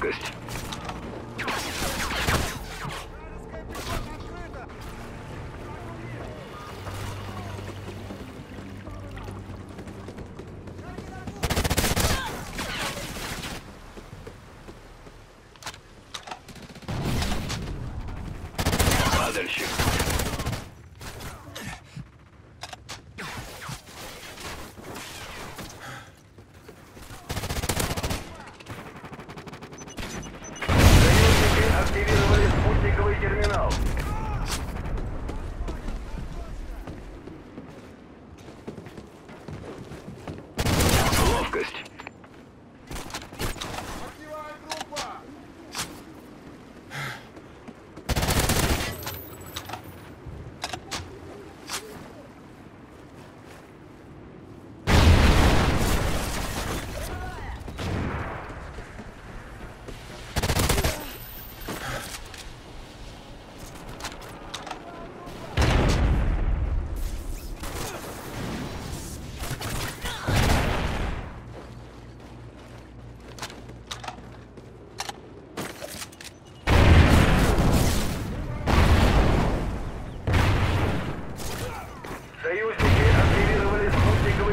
focused.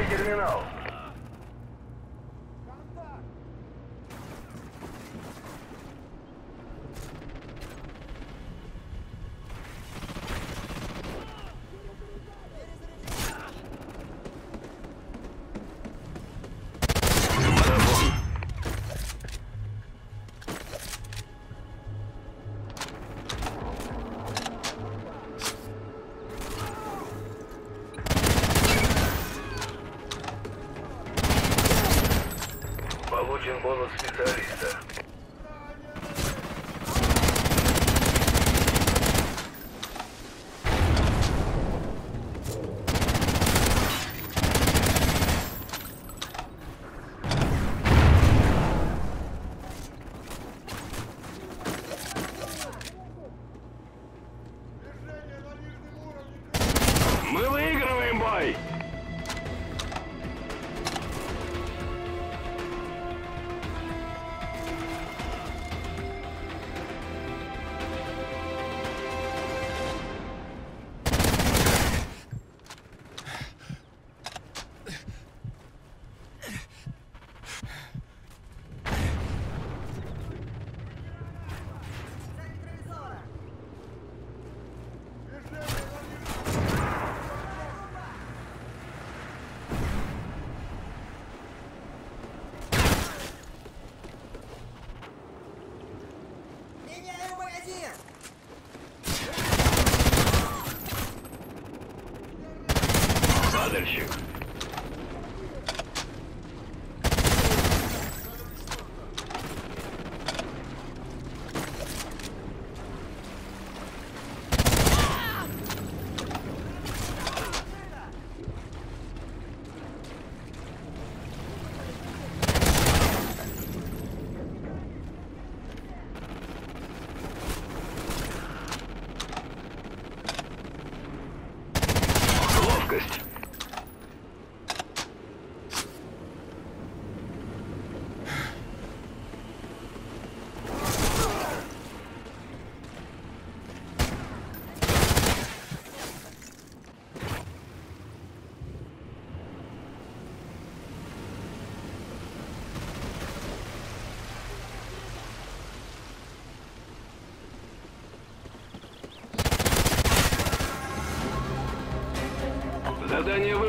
get in it out. Бонус специалиста. Мы выигрываем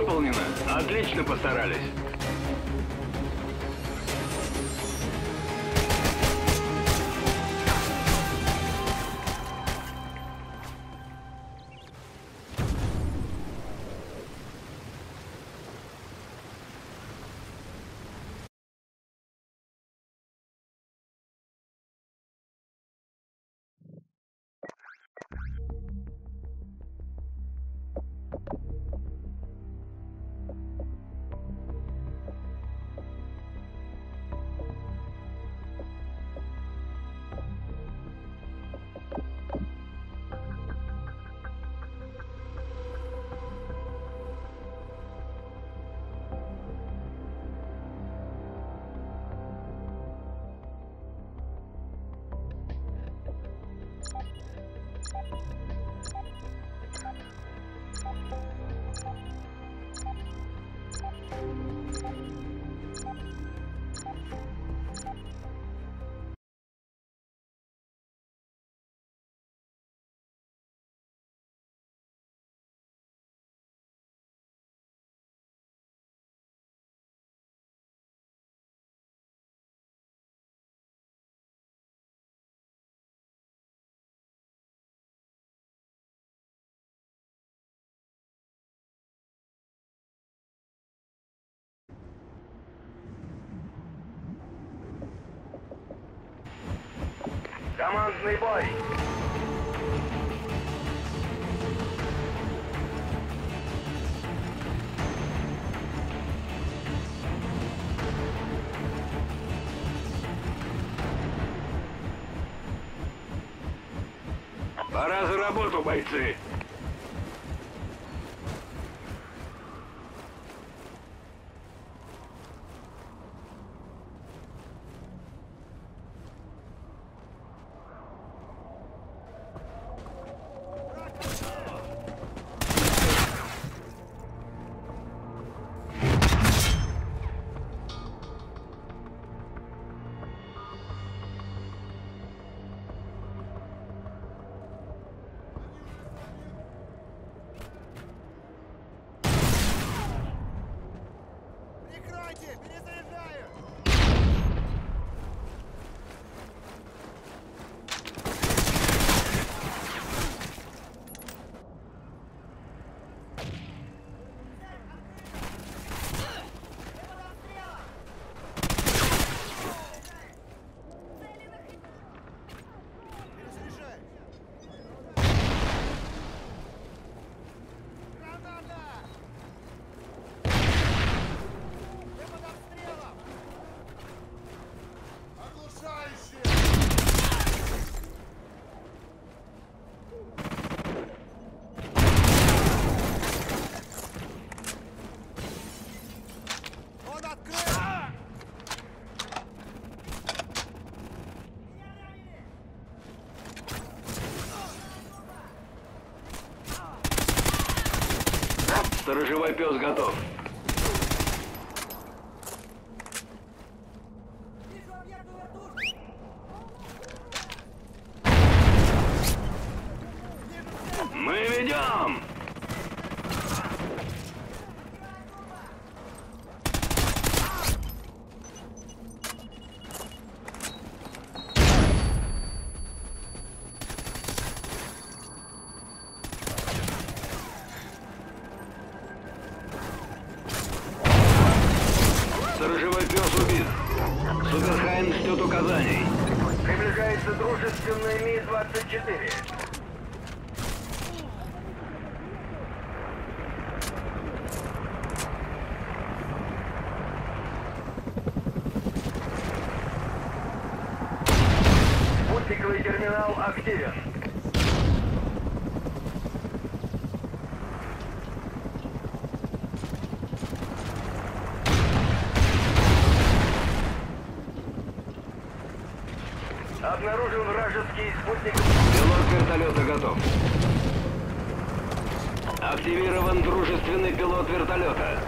выполнено. Отлично постарались. Командный бой. Пора за работу, бойцы. Прикройте! Сторожевой пес готов. Вижу объект у вертушки! Мы ведем! Сторожевой пес убит. Суперхайн ждет указаний. Приближается дружественный Ми-24. Спутниковый терминал активен. Обнаружен вражеский спутник. Вертолета готов. Активирован дружественный пилот вертолета.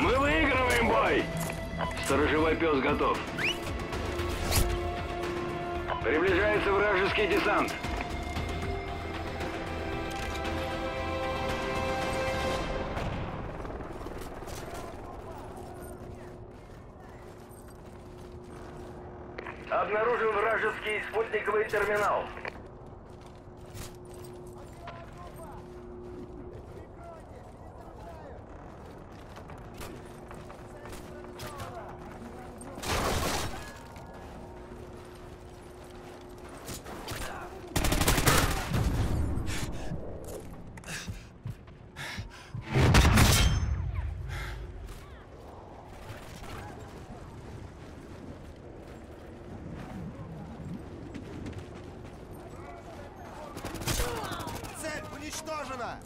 Мы выигрываем бой! Сторожевой пес готов. Приближается вражеский десант. Обнаружен вражеский спутниковый терминал. Уничтожена!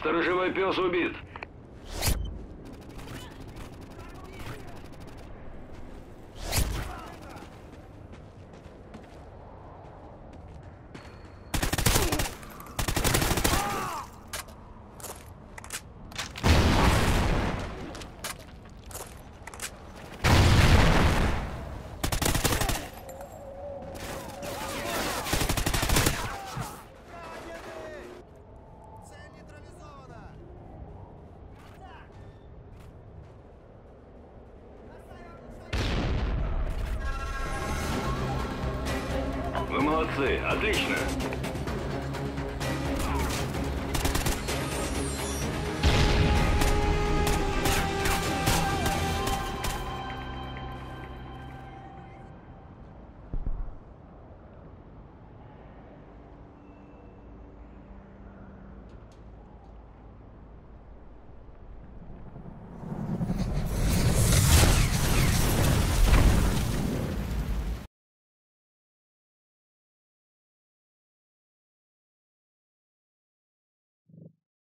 Сторожевой пес убит. Молодцы, отлично.